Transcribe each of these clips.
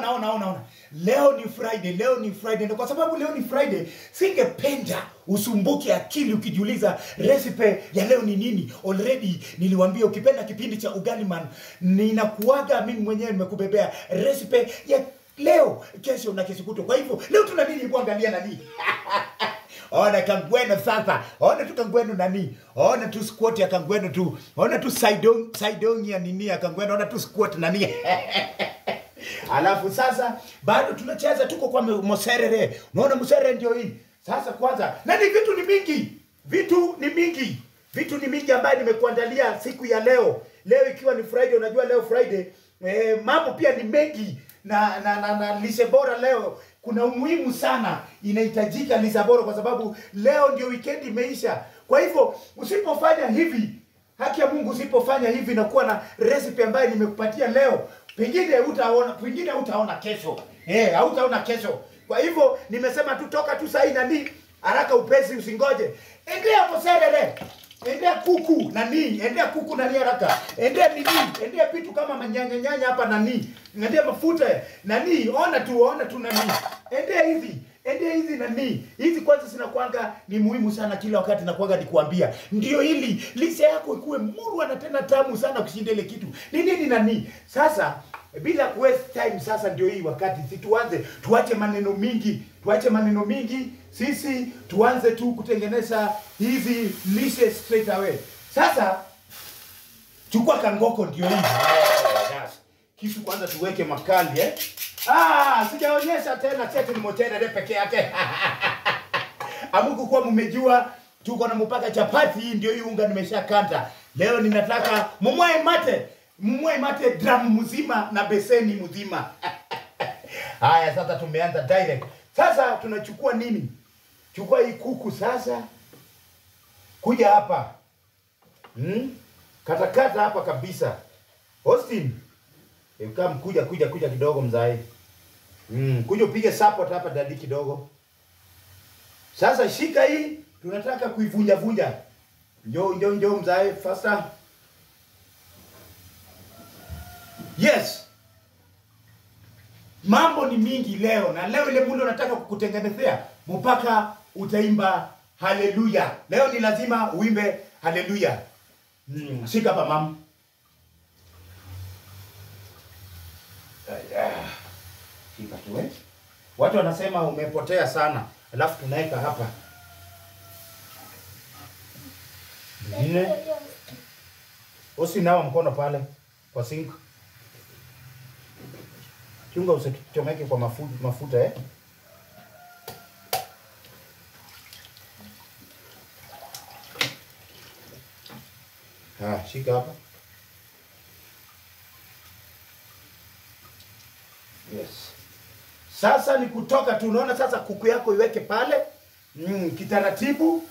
naona naona naona. Leo ni friday leo ni friday. Na kwa sababu leo ni friday singependa usumbuke akili ukijiuliza recipe ya leo ni nini. Already niliwambia ukipenda kipindi cha ugali man ninakuaga mimi mwenyewe nimekubebea recipe ya leo kesho na kesho kutwa. Kwa hivyo leo tuna nini hebu angalia nani? Ona kangweno sasa. Ona tu kangweno nani? Ona tu squat ya kangweno tu. Ona tu saidong saidong ya nini ya kangweno ona tu squat nani alafu sasa bado tunacheza tuko kwa moserere unaona moserere ndio hii? Sasa kwanza nani vitu ni mingi. Vitu ni mingi. Vitu ni mingi ambayo nimekuandalia siku ya leo. Leo ikiwa ni friday unajua leo friday eh, mambo pia ni mengi. Na na, na, na lishe bora leo kuna umuhimu sana. Inahitajika lishe bora kwa sababu leo ndio weekend imeisha. Kwa hivyo usipofanya hivi haki ya mungu usipofanya hivi na kuwa na recipe ambayo nimekupatia leo pengine utaona pengine utaona kesho. Eh hautaona kesho. Kwa hivyo nimesema tu toka tu sahi nani haraka upesi usingoje. Endea moserere endea kuku nani endea kuku nani haraka. Endea nini endea vitu kama manyanya nyanya hapa nani endea mafuta nani ona tu ona tu nani endea hivi endea hizi nani hizi kwanza zinakwanga ni muhimu sana kila wakati nakwanga nikuambia ndio hili lisha yako ikuwe murwa na tena tamu sana kushinda ile kitu. Ni nini nani sasa bila ku waste time sasa ndio hii wakati. Si tuanze tuache maneno mingi tuache maneno mingi. Sisi tuanze tu kutengeneza hizi lishe straight away. Sasa chukua kangoko ndio hii. Yes. Kisu kwanza tuweke makali eh? Ah sijaonyesha tena cheti ni ile peke yake. Amuku kwa mmejua tuko na mpaka chapati hii ndio hii unga nimeshakanda leo ninataka mumwae mate mumwae mate drum mzima na beseni mzima. Haya sasa tumeanza direct. Sasa tunachukua nini? Chukua hii kuku sasa. Kuja hapa. Hmm? katakata hapa kabisa. Austin kam mkuja kuja kuja kidogo mzae. Mm, kuja upige support hapa dadi kidogo. Sasa shika hii tunataka kuivunja vunja. Njoo njoo njoo mzae faster. Yes. Mambo ni mingi leo na leo ile mundo nataka kukutengenezea mpaka utaimba haleluya. Leo ni lazima uimbe haleluya. Mm, shika hapa mam Aya. shika tu eh. watu wanasema umepotea sana alafu tunaweka hapa Mwingine. Usinawa mkono pale kwa sink. Chunga usichomeke kwa mafuta, mafuta eh. Ha, shika hapa. Yes. Sasa ni kutoka tu, unaona sasa kuku yako iweke pale mm, kitaratibu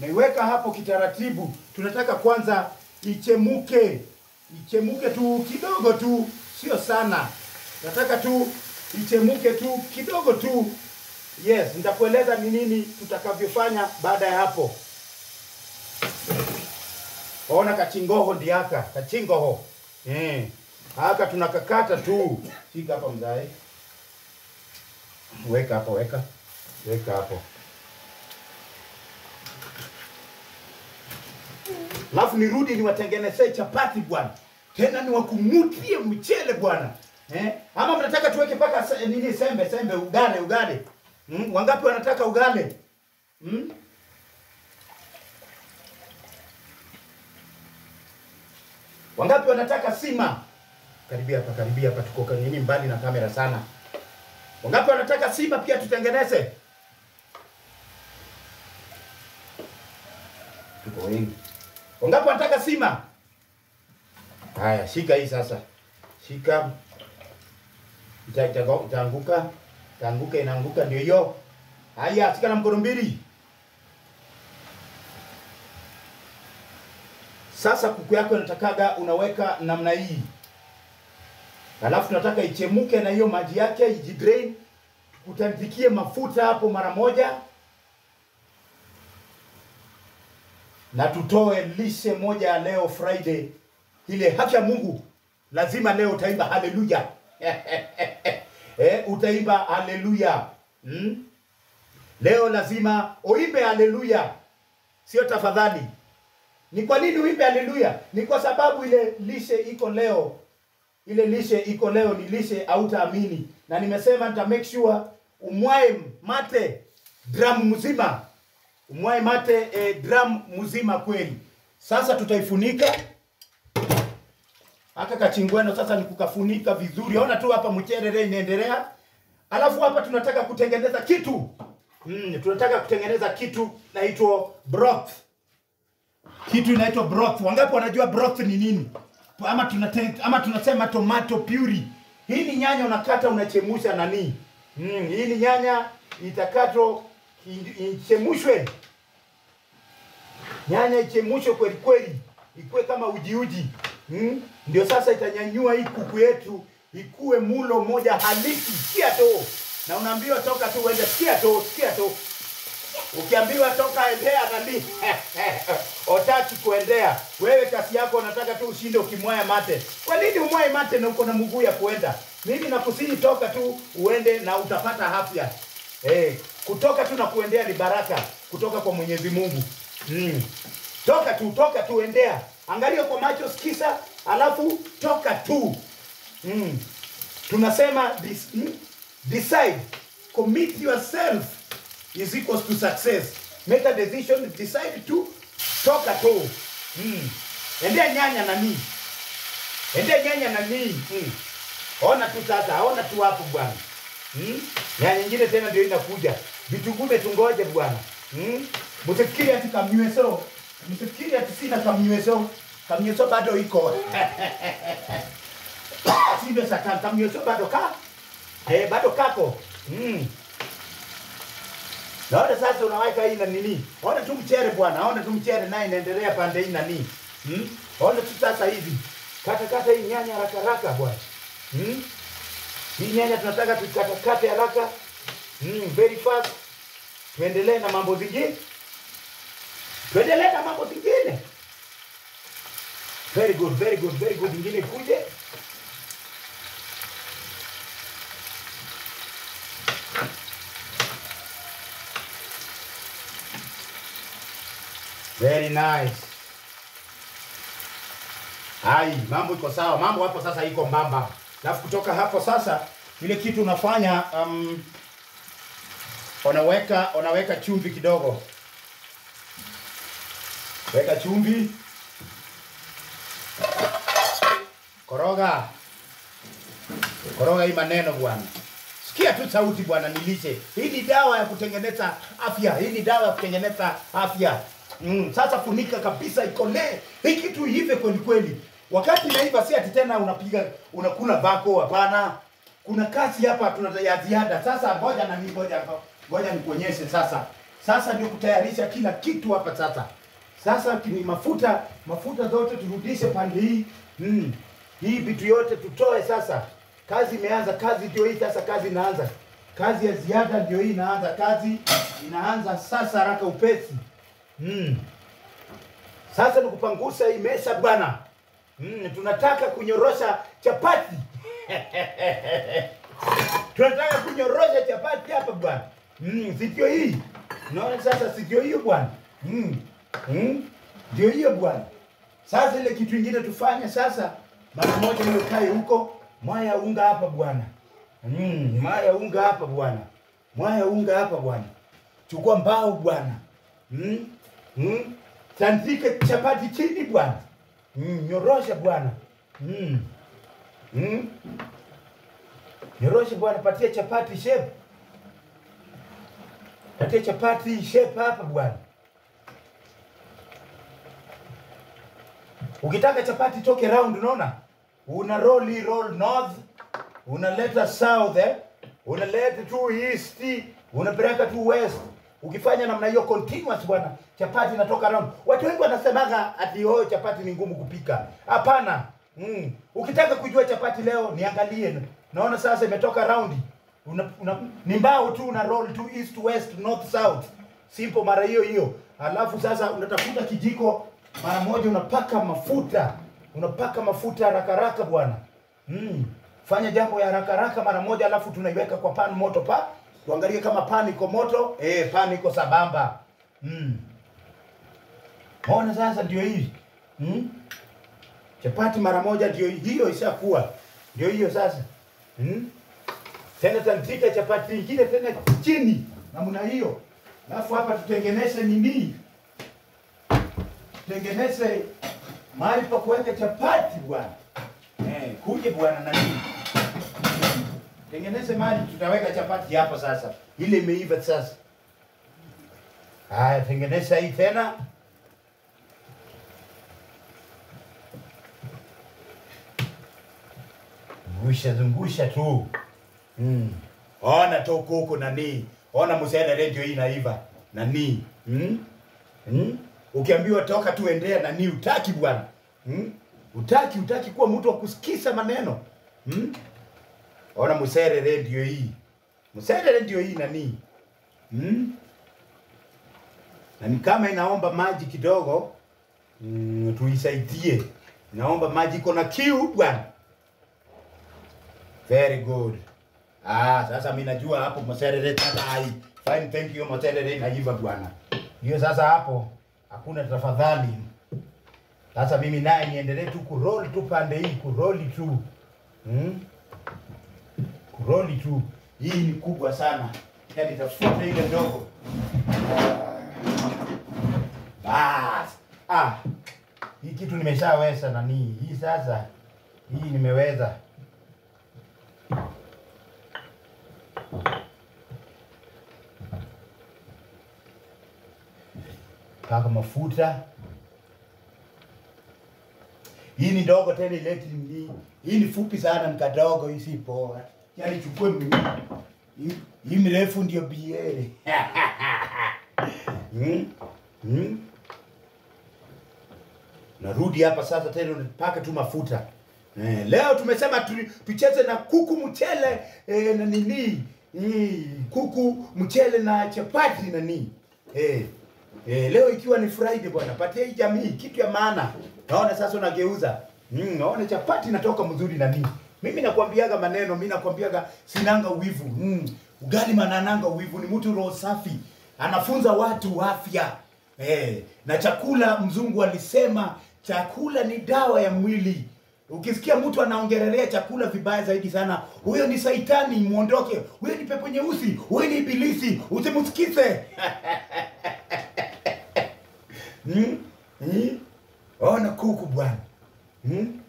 naiweka hapo kitaratibu. Tunataka kwanza ichemuke, ichemuke tu kidogo tu, sio sana. Nataka tu ichemuke tu kidogo tu. Yes, nitakueleza ni nini tutakavyofanya baada ya hapo. Ona kachingoho ndiaka, kachingoho. Eh. Haka tunakakata tu. Shika hapa mzae. Weka hapo, weka. Weka hapo. Alafu nirudi niwatengenezee chapati bwana, tena niwakumutie mchele bwana eh? Ama mnataka tuweke paka se, nini sembe sembe, ugale ugale mm? Wangapi wanataka ugale hmm? Wangapi wanataka sima? Karibia hapa, karibia hapa, tuko nini mbali na kamera sana. Wangapi wanataka Simba pia tutengeneze? Tuko wengi. Wangapi wanataka Simba? Haya, shika hii sasa. Shika. Ita- ita- Itaanguka. Itaanguka, inaanguka ndio hiyo. Haya, shika na mkono mbili. Sasa kuku yako inatakaga unaweka namna hii. Alafu tunataka ichemuke na hiyo maji yake ijidrain. Utandikie mafuta hapo mara moja. na tutoe lishe moja leo Friday, ile hacha Mungu lazima leo utaimba haleluya. eh, utaimba haleluya. Hmm? Leo lazima uimbe haleluya, sio tafadhali. Ni kwa nini uimbe haleluya? Ni kwa sababu ile lishe iko leo, ile lishe iko leo ni lishe hautaamini, na nimesema nita make sure umwae mate drum mzima, umwae mate e, drum mzima kweli. Sasa tutaifunika aka kachingweno sasa ni kukafunika vizuri. Ona tu hapa mcherere inaendelea. Alafu hapa tunataka kutengeneza kitu. Mm, tunataka kutengeneza kitu naitwa broth. Kitu inaitwa broth. Wangapi wanajua broth ni nini? Ama tunate, ama tunasema tomato puree. Hii ni nyanya unakata unachemusha nani? Mm, hii ni nyanya itakato ichemushwe. Nyanya ichemushwe kweli kweli, ikuwe kama uji uji. Mm? Ndio sasa itanyanyua hii kuku yetu ikuwe mulo moja halisi. Sikia tu. Na unaambiwa toka tu uende, sikia tu, sikia tu. Ukiambiwa toka endea nani? Otaki kuendea. Wewe kasi yako unataka tu ushinde ukimwaya mate. Kwa nini umwaye mate na uko na mguu ya kuenda? Mimi nakusihi toka tu uende na utapata afya. Hey, kutoka tu na kuendea ni baraka kutoka kwa Mwenyezi Mungu. Mm. Toka tu, toka tu endea. Angalia kwa macho sikiza, alafu toka tu. Mm. Tunasema this, mm, decide, commit yourself is equals to success. Make a decision, decide to talk at all. Mm. Endea nyanya na mimi. Endea nyanya na nani? Mm. Ona tu sasa, ona tu hapo bwana. Mm? Nyanya nyingine tena ndio inakuja. Vitungume tungoje bwana. Mm? Msifikiri ati kamnyweso. Msifikiri ati sina kamnyweso. Kamnyweso bado iko. Sivyo sasa kamnyweso bado ka. Eh, bado kako. Mm. Naona sasa unaweka hii na nini? Ona tu mchere bwana, ona tu mchere naye inaendelea pande hii nani? Hmm? Ona tu sasa hivi. Kata kata hii nyanya haraka haraka bwana. Hmm? Hii nyanya tunataka tukata kate haraka. Hmm, very fast. Tuendelee na mambo zingine. Tuendelee na mambo zingine. Very good, very good, very good. Ingine kuje. Very nice. Hai, mambo iko sawa. Mambo hapo sasa iko mbamba. Alafu kutoka hapo sasa ile kitu unafanya um, unaweka unaweka chumvi kidogo. Weka chumvi. Koroga. Koroga hii maneno bwana. Sikia tu sauti bwana, nilishe. Hii ni dawa ya kutengeneza afya. Hii ni dawa ya kutengeneza afya. Mm, sasa funika kabisa ikolee. Hii kitu iive kweli kweli. Wakati inaiva si ati tena unapiga unakuna bako hapana. Kuna kazi hapa ya ziada. Sasa ngoja na mimi ngoja ngoja nikuonyeshe sasa. Sasa ndio kutayarisha kila kitu hapa sasa. Sasa ni mafuta, mafuta zote turudishe pande hii. Mm. Hii vitu yote tutoe sasa. Kazi imeanza, kazi ndio hii sasa, kazi inaanza. Kazi ya ziada ndio hii inaanza, kazi inaanza sasa haraka upesi. Mm. Sasa nikupangusa hii mesa bwana. Mm, tunataka kunyorosha chapati. tunataka kunyorosha chapati hapa bwana. Mm, sikio hii. Unaona sasa sikio hiyo bwana. Mm. Mm. Ndio hiyo bwana. Sasa ile kitu ingine tufanye sasa, mara moja hiyo kae huko, mwaya unga hapa bwana. Mm, mwaya unga hapa bwana. Mwaya unga hapa bwana. Chukua mbao bwana. Mm. Mm. Tandike chapati chini bwana. Mm, nyorosha bwana. Mm. Mm. Nyorosha bwana, patia chapati shape. Patia chapati shape hapa bwana. Ukitaka chapati toke round, unaona? Una roll roll north, unaleta south eh? Unaleta tu east, unapeleka tu west. Ukifanya namna hiyo continuous bwana, chapati inatoka round. Watu wengi wanasemaga ati oh, chapati ni ngumu kupika. Hapana. Mm. Ukitaka kujua chapati leo niangalie. Naona sasa imetoka round. Una, una, ni mbao tu una roll tu east west north south. Simple mara hiyo hiyo. Alafu sasa unatafuta kijiko mara moja unapaka mafuta. Unapaka mafuta haraka haraka bwana. Mm. fanya jambo ya haraka haraka mara moja, alafu tunaiweka kwa pan moto pa tuangalie kama pan iko moto. Eh, pani iko sabamba. Mm. Ona sasa ndio hii. Mm? Chapati mara moja ndio hiyo ishakuwa. Ndio hiyo sasa. Mm? Tena tantika chapati nyingine tena chini namna hiyo. Alafu hapa tutengeneze nini? Tutengeneze mahali pa kuweka chapati bwana. Eh, kuje bwana nani? Tengeneze mali, tutaweka chapati hapo sasa. Ile imeiva sasa. Haya, tengeneza hii tena. Zungusha zungusha tu. Mm. Ona toko huko nani. Ona msele redio hii naiva. Nani? Mm? Mm? Ukiambiwa toka tu endea nani utaki bwana. Mm? Utaki utaki kuwa mtu wa kusikiza maneno. Mm? Ona musere redio hii. musere redio hii nani? hmm? Na ni kama inaomba maji kidogo. Mm, tuisaidie. inaomba maji iko na kiu bwana. Very good. Ah, sasa mimi najua hapo mserere sasa hai. Fine, thank you mserere inaiva bwana. Hiyo sasa hapo hakuna tafadhali. Sasa mimi naye niendelee tu kuroll tu pande hii, kuroli tu. Hmm? Kuroli tu. Hii ni kubwa sana. Yaani tafuta ile ndogo. Bas. Ah. Hii kitu nimeshaweza nani? Hii sasa. Hii nimeweza. paka mafuta. Hii ni ndogo tena ni hii ni fupi sana ni kadogo Yaani chukue mimi. Hii- ndio biere. hmm? Hmm? Narudi hapa sasa tena nipake tu mafuta. Eh, leo tumesema tu, tucheze na kuku mchele eh, na nini kuku mchele na chapati na nini eh, eh, leo ikiwa ni Friday bwana, patia hii jamii kitu ya maana. Naona sasa unageuza mm, naona chapati inatoka mzuri na nini. Mimi nakwambiaga maneno, mimi nakwambiaga sinanga uwivu mm, ugali manananga uwivu, ni mtu roho safi, anafunza watu afya eh, na chakula. Mzungu alisema chakula ni dawa ya mwili. Ukisikia mtu anaongelelea chakula vibaya zaidi sana, huyo ni saitani, muondoke. Huyo ni pepo nyeusi, huyo ni ibilisi, usimsikize. hmm? Hmm? Ona kuku bwana. Hmm?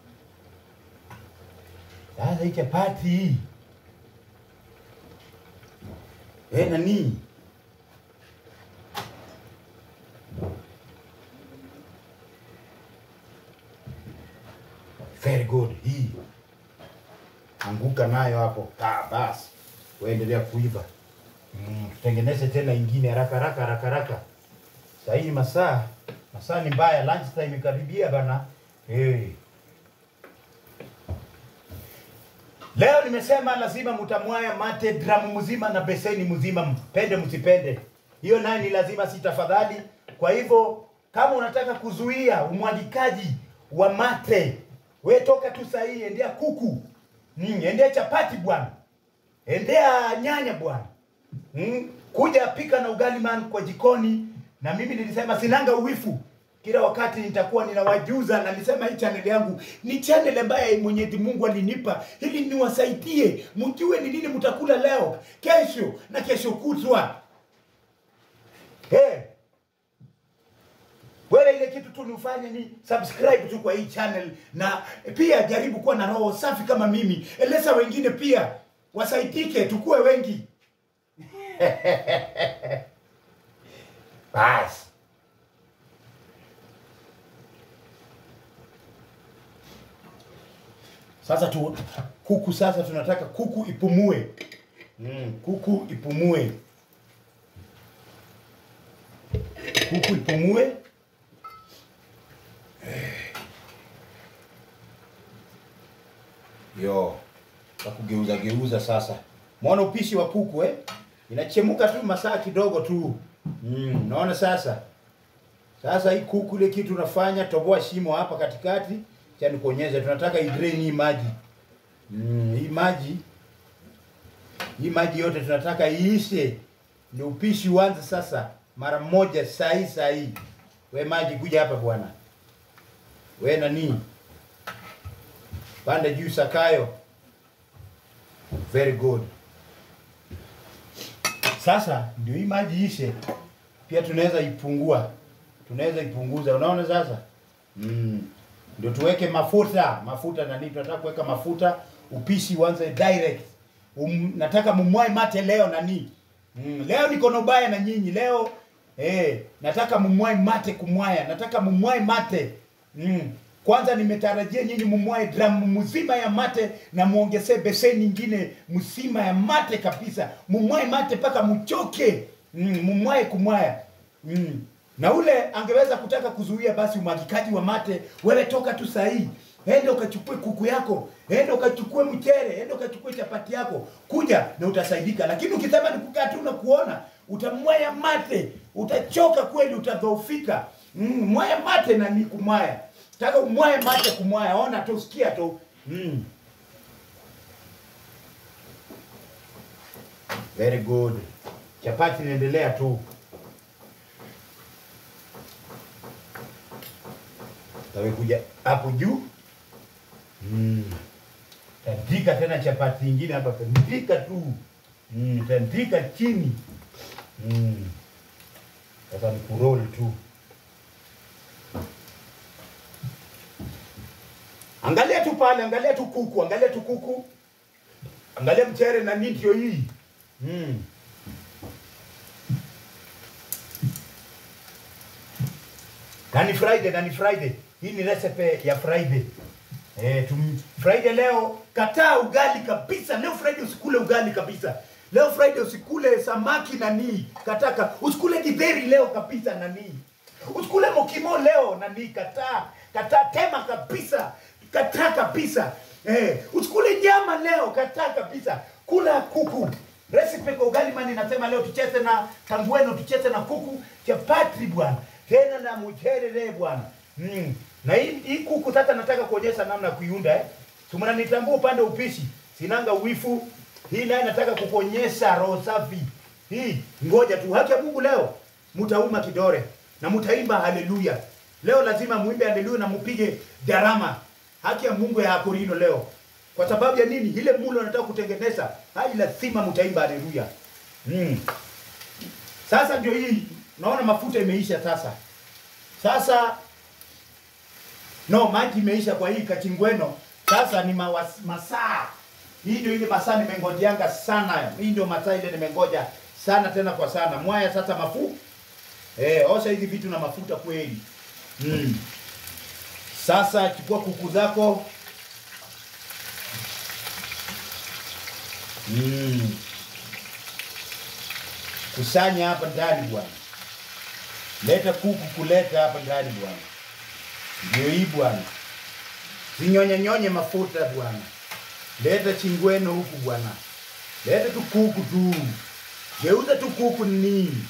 Sasa hii chapati hii eh, nani Very good. Hii anguka nayo hapo. Ah, basi waendelea kuiva. Mm, tutengeneze tena ingine haraka haraka haraka haraka. Sasa hii masaa masaa ni mbaya, lunch time ikaribia bana. Hey. Leo nimesema lazima mtamwaya mate dramu mzima na beseni mzima, mpende msipende. Hiyo nayo ni lazima, si tafadhali. Kwa hivyo kama unataka kuzuia umwagikaji wa mate, we toka tu sahii, endea kuku mm, endea chapati bwana, endea nyanya bwana mm, kuja pika na ugali man kwa jikoni. Na mimi nilisema sinanga uwifu, kila wakati nitakuwa ninawajuza, na nisema hii channel yangu ni channel ambaye Mwenyezi Mungu alinipa ili niwasaidie, mjue ni nini mtakula leo, kesho na kesho kutwa. Hey, wewe ile kitu tu nifanye ni subscribe tu kwa hii channel, na pia jaribu kuwa na roho safi kama mimi. Eleza wengine pia wasaidike, tukue wengi. Basi sasa tu kuku, sasa tunataka kuku ipumue. Mm, kuku ipumue, kuku ipumue. Yo, kwa geuza sasa. Mwana upishi wa kuku eh? Inachemuka tu masaa kidogo tu. Mm, naona sasa. Sasa hii kuku ile kitu unafanya toboa shimo hapa katikati, cha nikuonyeze, tunataka idrain hii maji. Mm, hii maji hii maji yote tunataka iishe, ndio upishi uanze sasa mara moja, saa hii saa hii. We maji, kuja hapa bwana. We nani, pande juu Sakayo. Very good. Sasa ndio hii maji ishe, pia tunaweza ipungua, tunaweza ipunguza. Unaona sasa mm. Ndio tuweke mafuta, mafuta nani, tunataka kuweka mafuta, upishi uanze direct. Um, nataka mumwae mate leo nani mm. Leo niko na ubaya na nyinyi leo eh, nataka mumwae mate kumwaya, nataka mumwae mate mm. Kwanza nimetarajia nyinyi mumwae dramu mzima ya mate na muongezee beseni nyingine mzima ya mate kabisa, mumwae mate mpaka mchoke mm, mumwae kumwaya mm. Na ule angeweza kutaka kuzuia basi umwagikaji wa mate, wewe toka tu sahii, enda ukachukue kuku yako, enda ukachukue mchere, enda ukachukue chapati yako, kuja na utasaidika. Lakini ukisema ni kukaa tu na kuona, utamwaya mate, utachoka kweli, utadhoofika. Mm, mwaya mate na ni kumwaya Taka umwaye mate kumwaya, ona tu, sikia tu. Mm. Very good. Chapati inaendelea tu. Tawe kuja hapo juu. Mm. Tandika tena chapati nyingine hapa, tandika tu. Mm, tandika chini. Mm. Sasa ni kuroli tu. Angalia tu pale, angalia tu kuku, angalia tu kuku, angalia mchere na nini, ndio hii mm. Nani Friday, nani Friday. Hii ni recipe ya Friday. Eh, tum, Friday leo kataa ugali kabisa. Leo Friday usikule ugali kabisa. Leo Friday usikule samaki nani, kataka usikule githeri leo kabisa nani. Usikule mokimo leo nani, kataa kataa, tema kabisa kataa kabisa eh, usikule nyama leo, kataa kabisa. Kula kuku. Recipe kwa ugali mani nasema leo tucheze na tangueno, tucheze na kuku, chapati bwana, tena na mchere bwana mm. Na hii, kuku sasa nataka kuonyesha namna kuiunda eh. Tumana nitambua upande upishi, sinanga wifu. Hii naye nataka kukuonyesha roho safi. Hii ngoja tu, haki ya Mungu leo mutauma kidore na mutaimba haleluya. Leo lazima muimbe haleluya na mupige darama haki ya Mungu ya Korino leo. Kwa sababu ya nini? Ile mulo nataka kutengeneza, hai lazima mtaimba haleluya. Mm. Sasa ndio hii, naona mafuta imeisha sasa. Sasa no, maji imeisha kwa hii kachingweno. Sasa ni mawas, masaa. Hii ndio ile masaa nimengojeanga sana. Hii ndio masaa ile nimengoja sana tena kwa sana. Mwaya sasa mafu. Eh, osha hizi vitu na mafuta kweli. Mm. Sasa chukua kuku zako. Mm. Kusanya hapa ndani bwana. Leta kuku kuleta hapa ndani bwana. Ndio hii bwana. zinyonyanyonye mafuta bwana. Leta chingweno huku bwana. Leta tukuku tu. Geuza tukuku nini.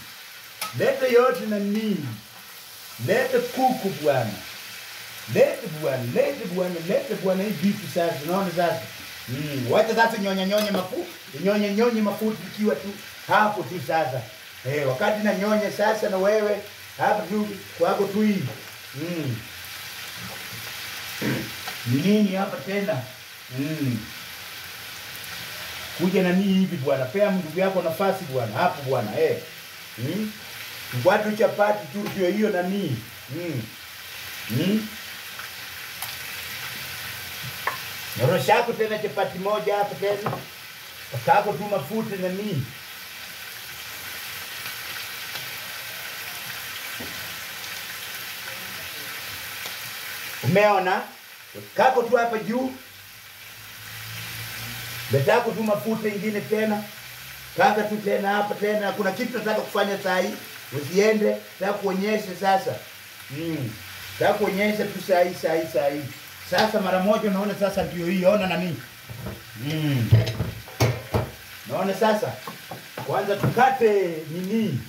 Leta yote na nini. Leta kuku bwana. leta bwana, leta bwana, leta bwana hii vitu sasa. Unaona sasa? Mm, wacha sasa nyonya nyonya mafuta, nyonya nyonya mafuta ikiwa tu hapo tu sasa. Eh, wakati na nyonya sasa na wewe hapo tu kwako tu hii. Mm. Ni nini hapa tena? Mm. Kuja na nini hivi bwana? Pea ndugu yako nafasi bwana, hapo bwana, eh. Mm. Watu chapati tu ndio hiyo na nini? Mm. Mm. Noroshako tena chapati moja hapo tena. Pakako tu mafuta na nini? Umeona? Kako tu hapa juu. nataka tu mafuta ingine tena. Kaka tu tena hapa tena. Kuna kitu nataka kufanya saa hii. Usiende, nataka kuonyesha sasa. Mm. Nataka kuonyesha tu saa hii saa hii saa hii. Sasa mara moja unaona sasa ndio hii, ona nani? Mm. Naona sasa. Kwanza tukate nini?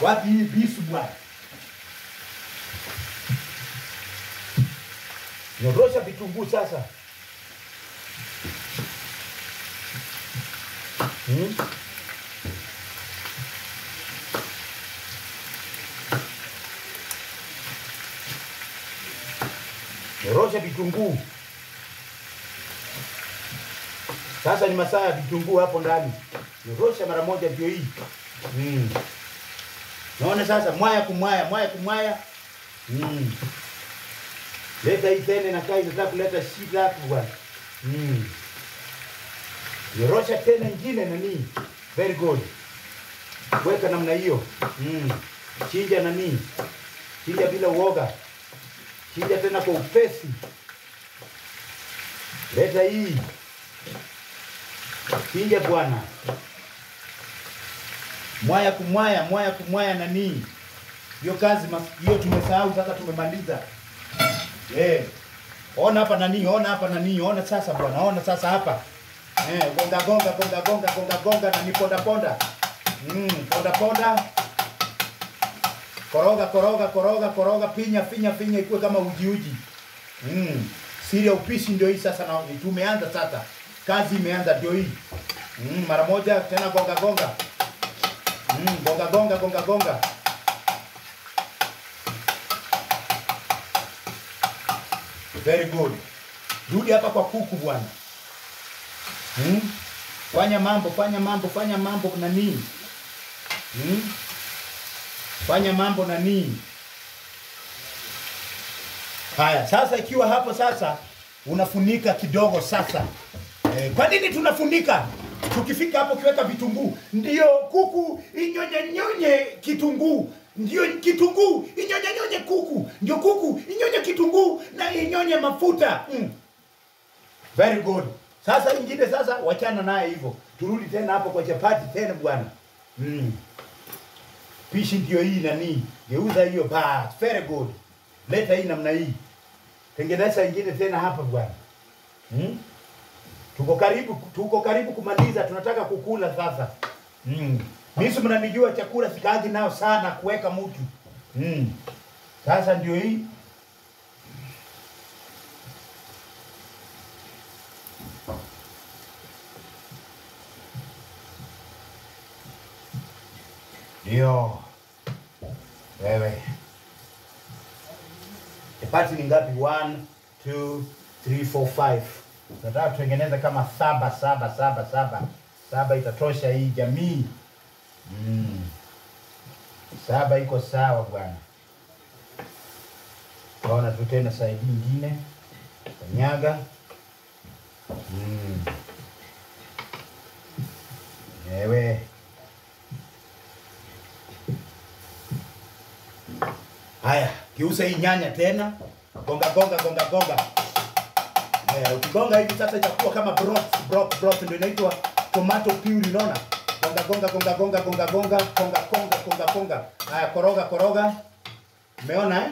Wapi hii bisu bwana? Nyorosha vitunguu sasa hmm? Nyorosha vitunguu sasa, ni masaa ya vitunguu hapo ndani. Nyorosha mara moja ndio hii hmm. Naona sasa mwaya kumwaya, mwaya kumwaya hmm. Leta hii tena na kai nataka kuleta shida hapo bwana. Mm. Nyorosha tena ingine nani? Very good. Weka namna hiyo. Mm. Chinja nani? Chinja bila uoga. Chinja tena kwa upesi. Leta hii. Chinja bwana. Mwaya kumwaya, mwaya kumwaya nani? Hiyo kazi hiyo tumesahau sasa tumemaliza. Eh. Ona hapa nani, ona hapa nani, ona sasa bwana, ona sasa hapa. Eh, gonga gonga gonga gonga gonga gonga na niponda ponda. Mm, ponda ponda. Koroga koroga koroga koroga pinya pinya pinya ikuwe kama uji uji. Mm. Siri ya upishi ndio hii sasa na tumeanza sasa. Kazi imeanza ndio hii. Mm, mara moja tena gonga gonga. Mm, gonga gonga gonga gonga. Very good. Rudi hapa kwa kuku bwana. Hmm? Fanya mambo, fanya mambo, fanya mambo na nini? Hmm? Fanya mambo na nini? Haya, sasa ikiwa hapo sasa unafunika kidogo sasa. Eh, kwa nini tunafunika? Tukifika hapo kiweka vitunguu, ndio kuku inyonye nyonye kitunguu, ndio kitunguu inyonye nyonye kuku, ndio kuku inyonye kitunguu na inyonye mafuta. Mm. Very good. Sasa ingine sasa wachana naye hivyo. Turudi tena hapo kwa chapati tena bwana. Mm. Pishi ndio hii nani? Geuza hiyo bas. Very good. Leta hii namna hii. Tengeneza ingine tena hapa bwana. Mm? Tuko karibu tuko karibu kumaliza, tunataka kukula sasa. Mm. Mimi mnanijua chakula sikaji nao sana kuweka mtu. Mm. Sasa ndio hii. Ndio. Wewe. Chapati ni ngapi? One, two, three, four, five. Nataka tutengeneze kama saba saba saba saba. Saba itatosha hii jamii. Mm. Saba iko sawa bwana. Naona tu tena saidi nyingine. Kanyaga. Mm. Ewe. Haya, kiusa hii nyanya tena. Gonga gonga gonga gonga. Eh, ukigonga hivi sasa itakuwa kama broth, broth, broth ndio inaitwa tomato puree unaona? konga konga konga konga konga konga konga konga konga konga. Haya, koroga koroga. Umeona eh?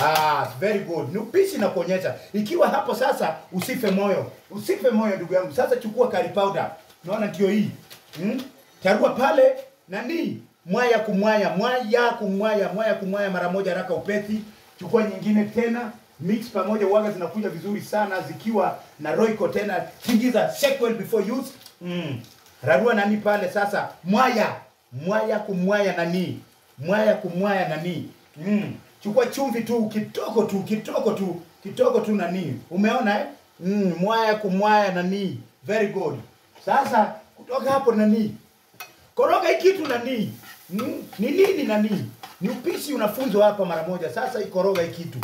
Ah, very good. Ni upishi na kuonyesha. Ikiwa hapo sasa usife moyo. Usife moyo ndugu yangu. Sasa chukua curry powder. Unaona ndio hii. Hmm? Charua pale nani? Mwaya kumwaya, mwaya kumwaya, mwaya kumwaya mara moja haraka upesi. Chukua nyingine tena mix pamoja uwaga zinakuja vizuri sana zikiwa na Royco tena. Tingiza shake well before use. Mm. Rarua nani pale sasa? Mwaya. Mwaya kumwaya nani? Mwaya kumwaya nani? Mm. Chukua chumvi tu kitoko tu kitoko tu kitoko tu nani? Umeona eh? Mm, mwaya kumwaya nani? Very good. Sasa kutoka hapo nani? Koroga hii kitu nani? Mm, ni nini nani? Ni upishi unafunzwa hapa mara moja. Sasa ikoroga koroga hii kitu.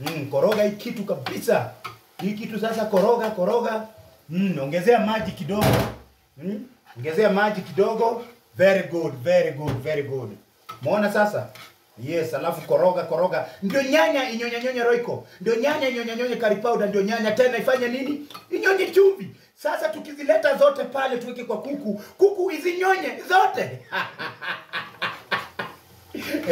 Mm, koroga hii kitu kabisa. Hii kitu sasa koroga koroga. Mm, ongezea maji kidogo. Mm, ongezea maji kidogo. Very good, very good, very good. Muona sasa? Yes, alafu koroga koroga. Ndio nyanya inyonya nyonya roiko. Ndio nyanya inyonya nyonya curry powder, ndio nyanya tena ifanye nini? Inyonye chumvi. Sasa tukizileta zote pale tuweke kwa kuku, kuku izinyonye zote.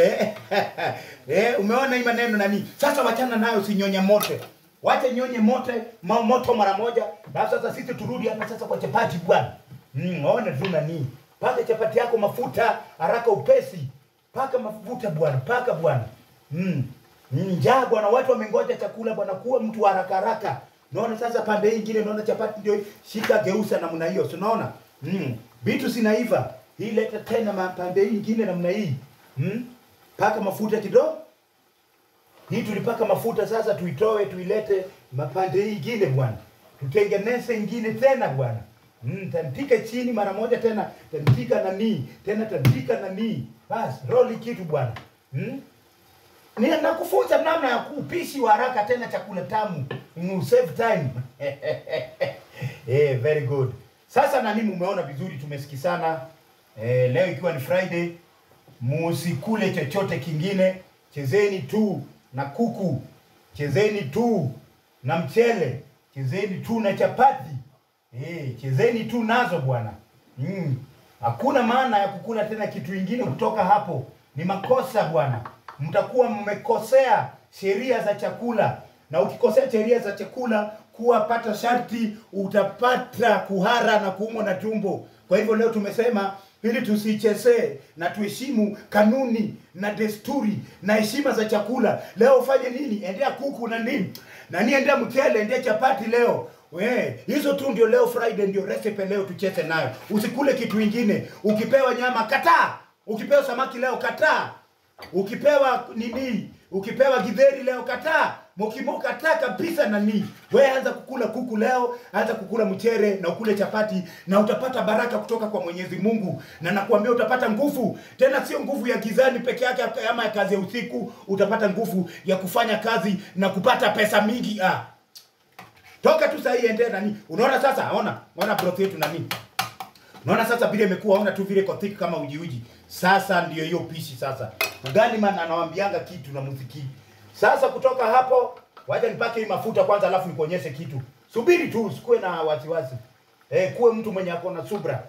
eh, eh, umeona hii maneno nani? Sasa wachana nayo usinyonye mote. Wache nyonye mote, moto mara moja. Na sasa sisi turudi hapa sasa kwa chapati bwana. Mm, waona tu nani? Paka chapati yako mafuta haraka upesi. Paka mafuta bwana, paka bwana. Mm. Njaa bwana, watu wamengoja chakula bwana, kuwa mtu haraka haraka. Naona sasa pande hii nyingine naona chapati ndio shika geusa namna hiyo. Si unaona? Mm. Vitu zinaiva. Hii leta tena pande hii ingine namna hii. Mm. Paka mafuta kidogo. Hii tulipaka mafuta sasa tuitoe tuilete mapande hii ingine bwana. Tutengeneze ingine tena bwana. Mm, tandika chini mara moja tena, tandika mii tena tandika mii. Bas, roli kitu bwana. Mm? Ni nakufunza namna ya kupishi wa haraka tena chakula tamu. Mm, save time. eh, very good. Sasa nani umeona vizuri tumesikizana. Eh, leo ikiwa ni Friday, musikule chochote kingine, chezeni tu na kuku, chezeni tu na mchele, chezeni tu na chapati. Eh, chezeni tu nazo bwana. Mm. Hakuna maana ya kukula tena kitu ingine kutoka hapo. Ni makosa bwana. Mtakuwa mmekosea sheria za chakula, na ukikosea sheria za chakula kuwapata sharti, utapata kuhara na kuumwa na tumbo. Kwa hivyo leo tumesema ili tusichezee na tuheshimu kanuni na desturi na heshima za chakula. Leo ufanye nini? Endea kuku na nini, nani, endea mchele, endea chapati leo. We, hizo tu ndio leo Friday, ndio recipe leo tucheze nayo. Usikule kitu ingine. Ukipewa nyama kataa, ukipewa samaki leo kataa, ukipewa nini, ukipewa githeri leo kataa, mokimo kataa kabisa. Nani, we anza kukula kuku leo, anza kukula mchere na ukule chapati, na utapata baraka kutoka kwa Mwenyezi Mungu, na nakuambia utapata nguvu, tena sio nguvu ya gizani peke yake ama ya kazi ya usiku. Utapata nguvu ya kufanya kazi na kupata pesa mingi ah. Toka tu sasa hii ende nani. Unaona sasa, ona, ona broth yetu nani. Unaona sasa vile imekuwa, ona tu vile iko thick kama uji uji. Sasa ndio hiyo pishi sasa. Mgani man anawaambianga kitu na muziki. Sasa kutoka hapo, waje nipake hii mafuta kwanza alafu nikuonyeshe kitu. Subiri tu, usikuwe na wasiwasi. Eh, kuwe mtu mwenye ako na subra.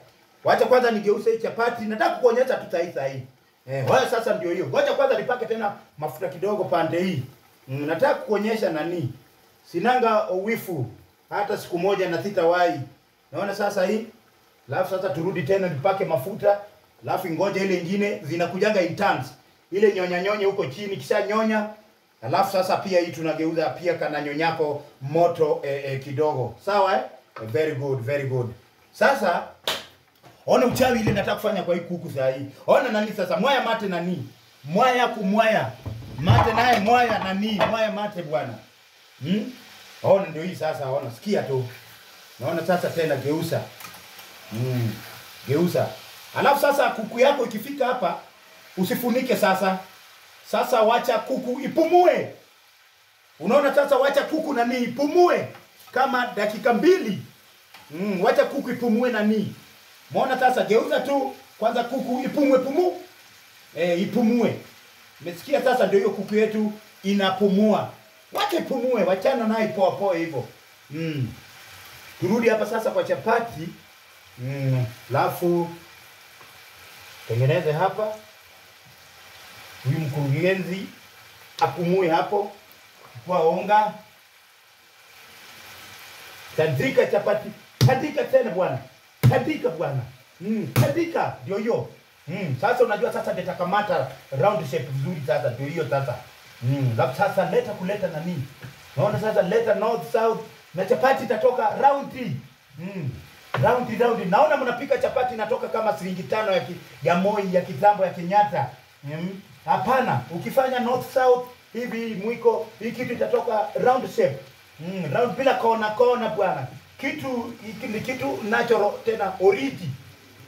Wacha kwanza nigeuze hii chapati, nataka kuonyesha tu sahi sahi. Eh, wewe sasa ndio hiyo. Wacha kwanza nipake tena mafuta kidogo pande hii. Mm, nataka kuonyesha nani sinanga uwifu hata siku moja na sitawahi. Naona sasa hii, alafu sasa turudi tena nipake mafuta, alafu ngoja ile ingine zinakujanga in turns. Ile nyonya nyonya huko chini kisha nyonya, alafu sasa pia hii tunageuza pia kana nyonyako moto eh, eh, kidogo. Sawa eh? Very good, very good. Sasa ona uchawi ile nataka kufanya kwa hii kuku saa hii. Ona nani sasa, mwaya mate nani, mwaya kumwaya mate naye mwaya nani, mwaya mate bwana. Hmm? Ona ndio hii sasa, ona sikia tu. Naona sasa tena geuza. Mm. Geuza. Alafu sasa kuku yako ikifika hapa usifunike sasa. Sasa wacha kuku ipumue. Unaona sasa wacha kuku nani ipumue kama dakika mbili. Mm, wacha kuku ipumue nani. Umeona sasa geuza tu kwanza kuku ipumue pumu. Eh, ipumue. Umesikia sasa ndio hiyo kuku yetu inapumua. Wacha ipumue, wachana naye poa poa hivyo. Mm. Turudi hapa sasa kwa chapati. Mm. Lafu tengeneze hapa. Huyu mkurugenzi apumue hapo. Kwa unga. Tandika chapati. Tandika tena bwana. Tandika bwana. Mm. Tandika ndio hiyo. Mm. Sasa unajua sasa nitakamata round shape vizuri sasa ndio hiyo sasa. Mm. Alafu sasa leta kuleta nani? Naona sasa leta north south na chapati itatoka round tree. Mm. Round round. Naona mnapika chapati inatoka kama shilingi tano ya ki, ya Moi ya kitambo ya Kenyatta. Mm. Hapana, ukifanya north south hivi mwiko hii kitu itatoka round shape. Mm. Round bila kona kona bwana. Kitu ni kitu natural tena origi.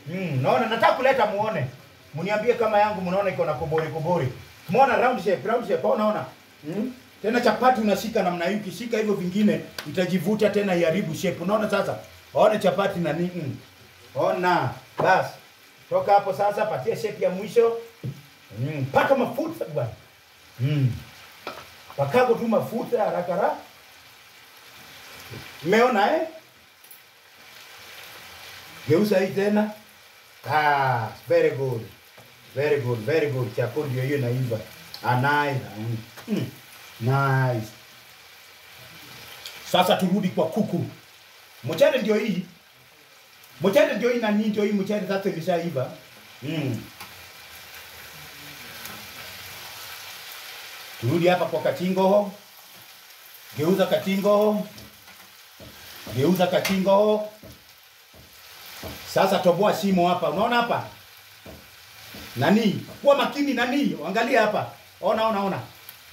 Mm. Naona nataka kuleta muone. Mniambie kama yangu mnaona iko na kobori kobori. Umeona round shape, round shape, unaona? Mm? Tena chapati unashika namna hii, ukishika hivyo vingine itajivuta tena iharibu shape. Unaona sasa? Ona chapati na nini? Mm. Ona. Bas. Toka hapo sasa patia shape ya mwisho. Mm. Paka mafuta bwana. Mm. Pakako tu mafuta haraka haraka. Umeona eh? Geuza hii tena. Ah, very good. Very good, very good. Chapo ndio hiyo inaiva. Ah, nice. Mm. Nice. Sasa turudi kwa kuku. Mchele ndio hii. Mchele ndio hii na nini ndio hii mchele sasa imeshaiva. Mm. Turudi hapa kwa katingo. Geuza katingo. Geuza katingo. Sasa toboa shimo hapa, unaona hapa nani, kuwa makini nani, angalia hapa, ona ona ona,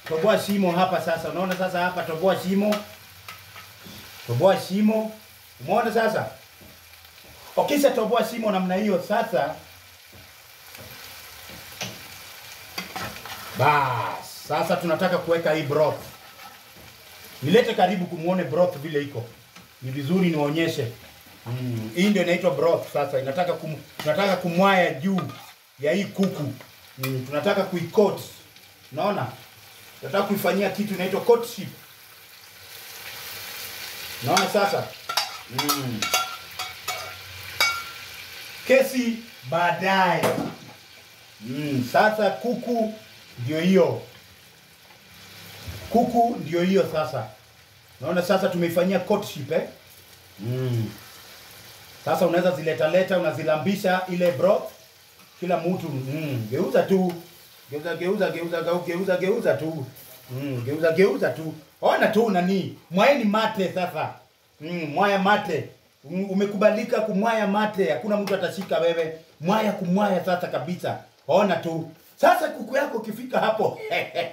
toboa shimo hapa sasa, unaona sasa hapa, toboa shimo, toboa shimo, umeona sasa. Ukisha toboa shimo namna hiyo sasa, bas sasa tunataka kuweka hii broth. Nilete karibu kumuone broth vile iko. Ni vizuri nionyeshe. Mm. Hii ndio inaitwa broth sasa. Inataka kum, tunataka kumwaya juu ya hii kuku. Mm. Tunataka kuicoat. Unaona? Tunataka kuifanyia kitu inaitwa courtship. Unaona sasa? Mm. Kesi baadaye. Mm. Sasa kuku ndio hiyo. Kuku ndio hiyo sasa. Naona sasa tumeifanyia courtship eh? Mm. Sasa unaweza ziletaleta unazilambisha ile broth kila mtu mm. geuza tu. Geuza geuza geuza geuza geuza, tu. Mm. Geuza geuza tu. Ona tu nani? Mwaeni mate sasa. Mm. Mwaya mate. Mm. Umekubalika kumwaya mate, hakuna mtu atashika wewe. Mwaya kumwaya sasa kabisa. Ona tu. Sasa kuku yako ukifika hapo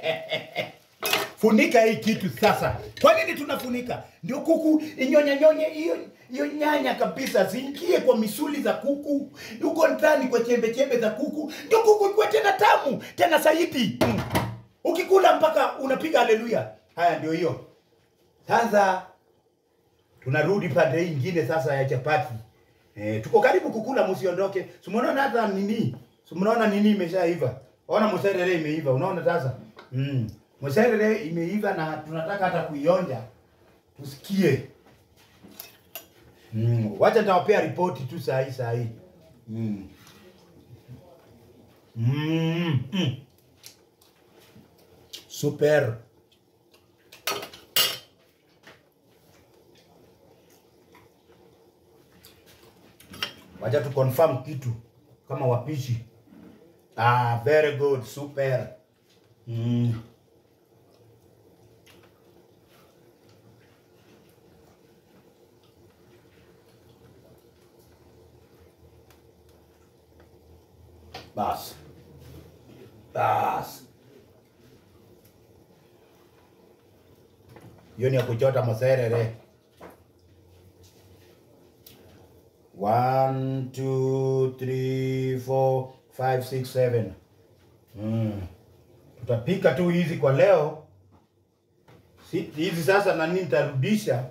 funika hii kitu sasa. Kwa nini tunafunika? Ndio kuku inyonye nyonye hiyo hiyo nyanya kabisa ziingie kwa misuli za kuku, huko ndani kwa chembe chembe za kuku, ndio kuku ikuwe tena tamu tena saidi Mm. Ukikula mpaka unapiga haleluya. Haya, ndio hiyo sasa. Tunarudi pande hii ingine sasa ya chapati. Eh, tuko karibu kukula, msiondoke. Simuona hata nini? Simuona nini imeshaiva. Ona mserere imeiva, unaona sasa? Mm. Mserere imeiva na tunataka hata kuionja. Tusikie. Mm. Wacha nitawapea ripoti tu saa hii saa hii. Mm. Mm. Mm. Super. Wacha tu confirm kitu kama wapishi. Ah, very good, super. Mm. Bas. Bas. Hiyo ni ya kuchota maserere. One, two, three, four, five, six, seven. Mm. Tutapika tu hizi kwa leo. Hizi sasa nani nitarudisha,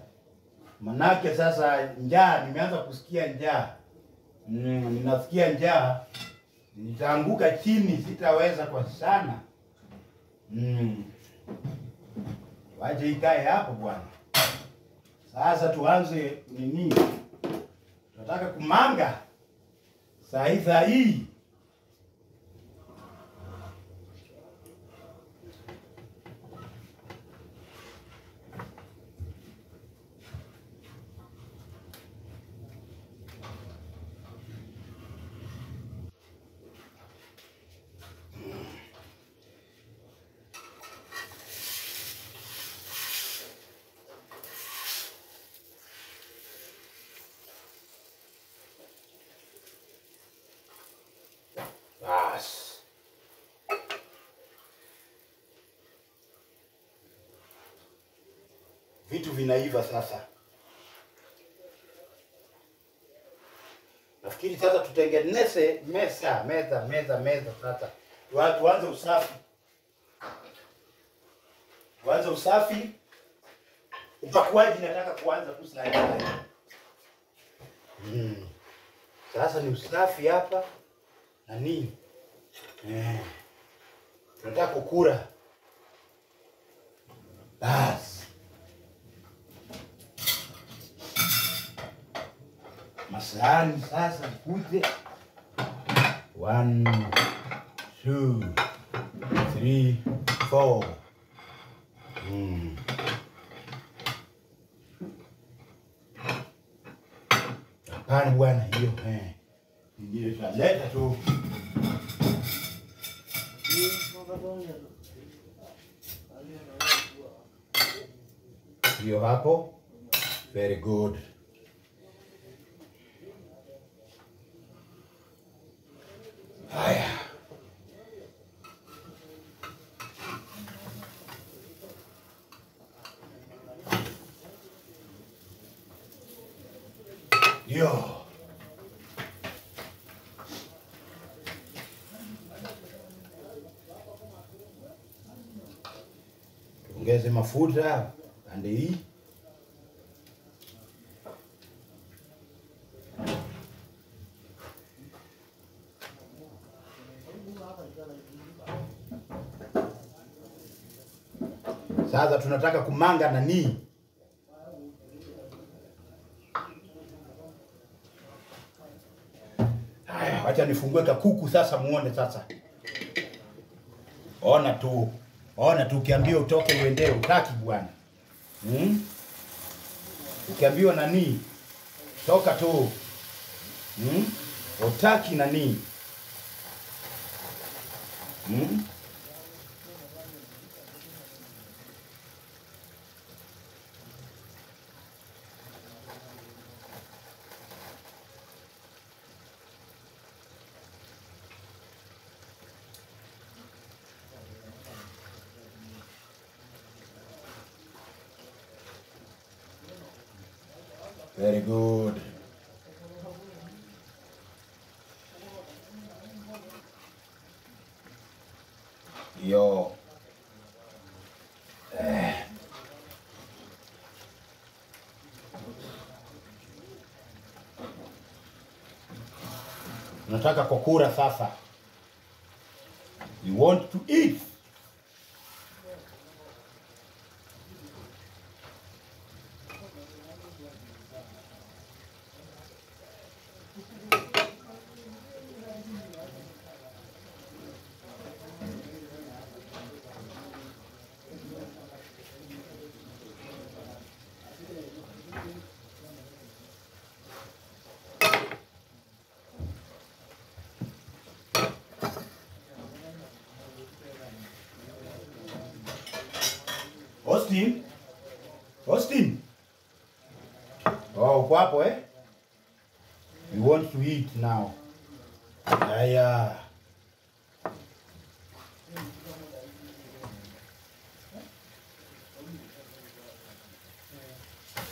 manake sasa njaa, nimeanza kusikia njaa. Mm, ninasikia njaa, nitaanguka chini, sitaweza kwa sana. Mm. Waje ikae hapo bwana. Sasa tuanze nini? Tunataka kumanga saa hii saa hii. Bas. Vitu vinaiva sasa. Nafikiri sasa tutengeneze meza, meza, meza, meza sasa. Tua- Tuanze usafi. Tuanze usafi. Upakuaji nataka kuanza tu sasa. Mm. Sasa ni usafi hapa na nini eh, tunataka kukura basi. Masahani sasa kuje, one two three four mm. Hapana bwana, hiyo eh. Very good. Haya, yo tuongeze mafuta andei hii. Tunataka kumanga nani? Haya, wacha nifungue kakuku sasa muone sasa. Ona tu. Ona tu ukiambiwa utoke uendee utaki bwana. Hmm? Ukiambiwa nani? Toka tu. Hmm? Utaki nani? Hmm? Very good. Yo. Eh. Nataka kura sasa. You want to eat. Austin? Austin? Oh, uko eh? We want to eat now. Haya.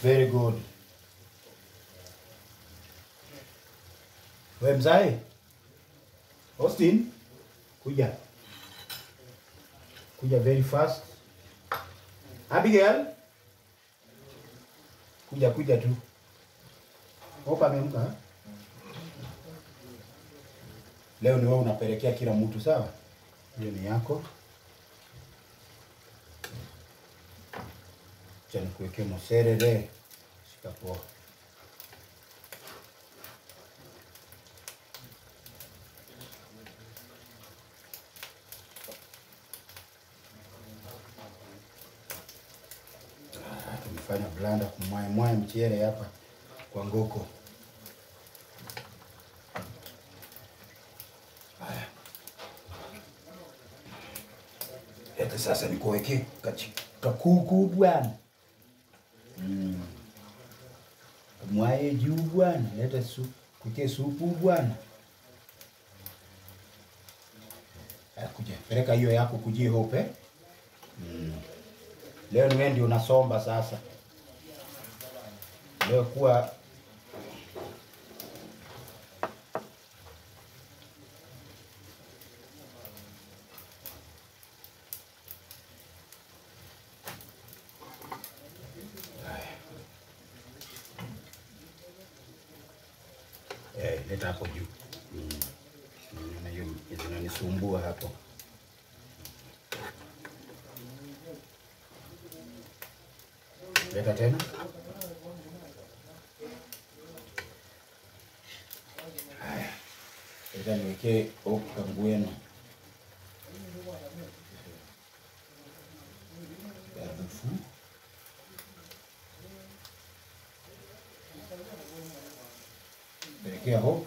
Very good. We mzai? Austin? Kuja. Kuja very fast. Abigail? Kuja kuja tu. Opa ameamka. Leo ni wewe unapelekea kila mtu sawa? Hiyo ni yako. Acha nikuwekee moserere. Shika. Ah, Tumefanya blanda kumwaya mwaya mchele hapa kwa ngoko. Haya. Leta sasa nikuweke kakuku bwana. Mm. Mwaye juu bwana, leta su, kuke supu bwana. Kuja, peleka hiyo yako kujie hope. Mm. Leo ni wewe ndio unasomba sasa. Leo kuwa Eh, leta hapo juu. Mm. Naona hiyo zinanisumbua hapo. Leta tena. Haya. Leta niwekee huku kangweno. Garufu. Pelekea hope.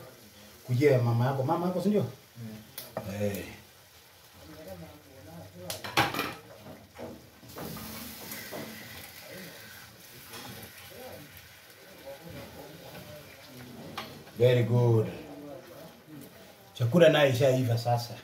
Kujia mama yako, mama yako si ndio? Eh. Very good. Chakula naye ishaiva sasa.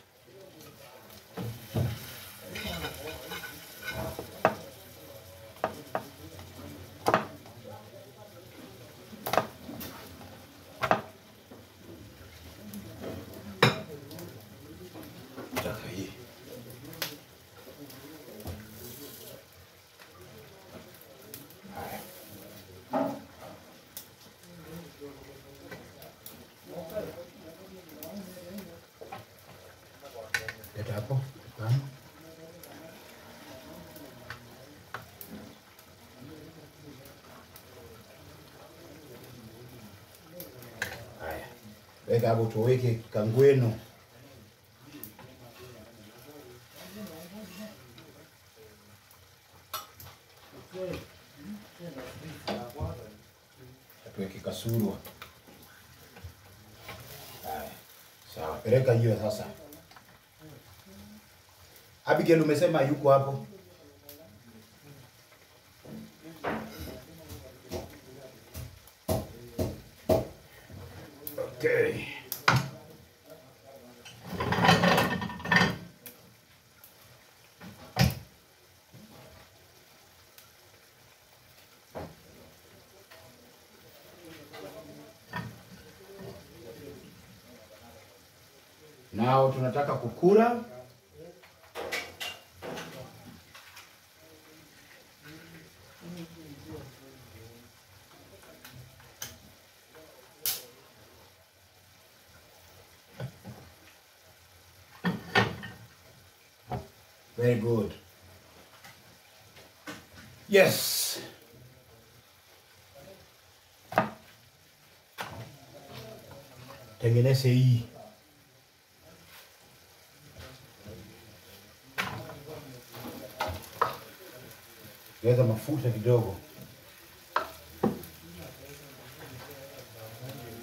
hapo. Hapana. Haya, weka hapo, tuweke kangweno. tuweke kasurwa. Sawa, peleka hiyo sasa. Abigail, umesema yuko hapo? Okay. Nao tunataka kukura. Very good. Yes. Tengeneze hii. Weka mafuta kidogo.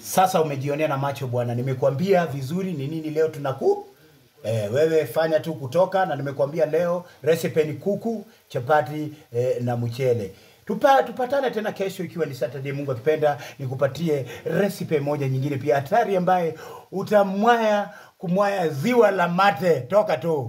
Sasa umejionea na macho bwana, nimekuambia vizuri ni nini leo tunaku Eh, wewe fanya tu kutoka na nimekuambia leo recipe ni kuku, chapati eh, na mchele. Tupa, tupatane tena kesho ikiwa ni Saturday, Mungu akipenda, nikupatie recipe moja nyingine pia hatari ambaye utamwaya kumwaya ziwa la mate toka tu.